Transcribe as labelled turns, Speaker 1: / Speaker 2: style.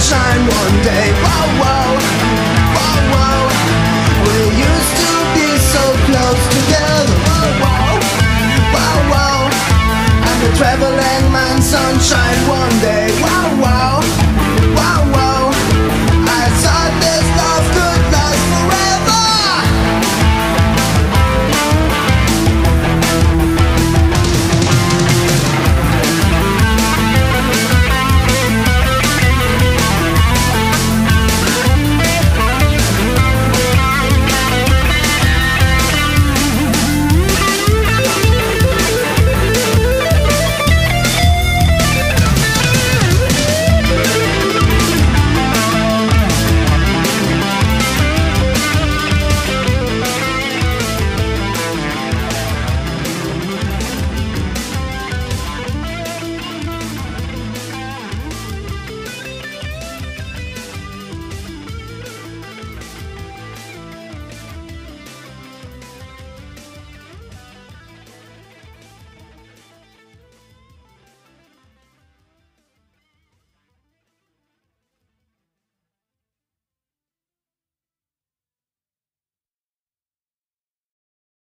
Speaker 1: sunshine one day. Whoa, whoa, whoa, whoa. We used